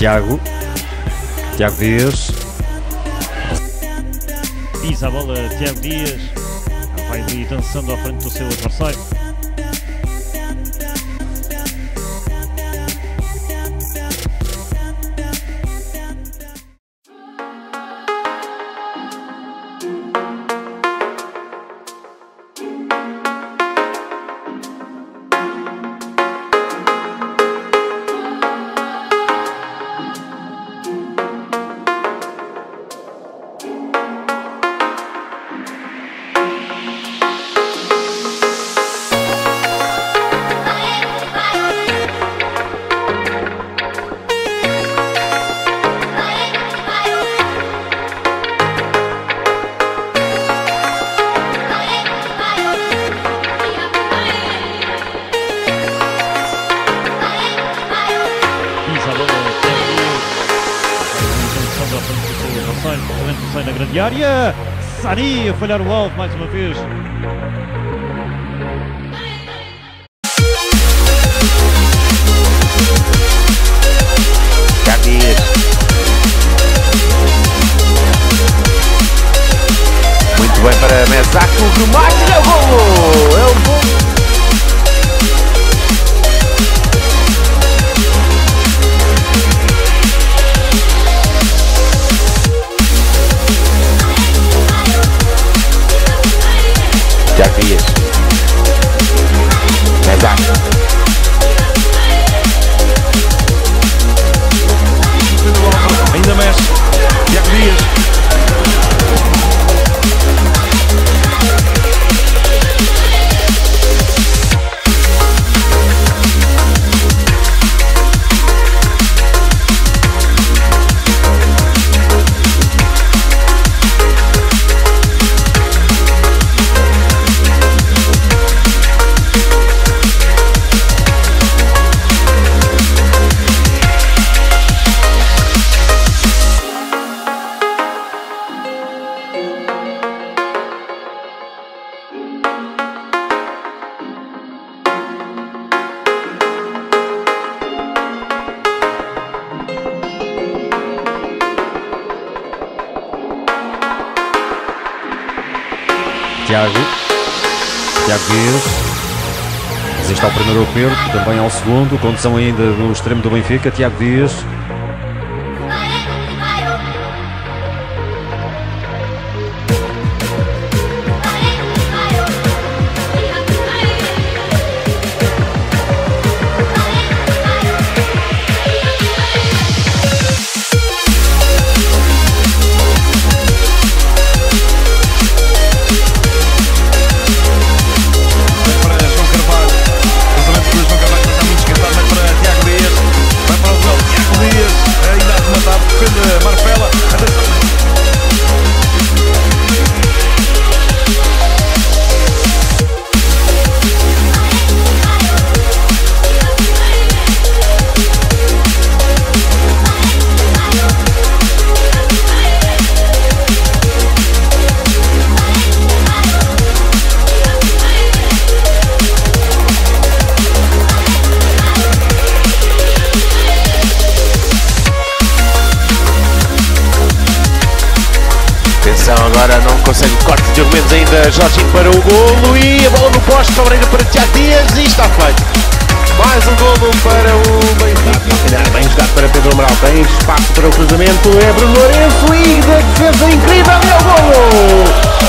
Tiago. Tiago Dias. Pisa a bola Tiago Dias. Vai ali dançando à frente do seu adversário. Adversário. Correndo sai na grande área. Sani a falhar o alvo mais uma vez. Muito bem para Mesaco, remate, Tiago. Tiago Dias. Resiste ao primeiro aperto, também ao segundo. Condução ainda no extremo do Benfica. Tiago Dias. Atenção, agora não consegue corte de argumentos ainda. Jorginho para o golo e a bola no poste. Sobreira para Tiago Dias e está feito. Mais um golo para o Benfica. Bem jogado para Pedro Amaral. Tem espaço para o cruzamento. É Bruno Lourenço e da defesa incrível. É o golo!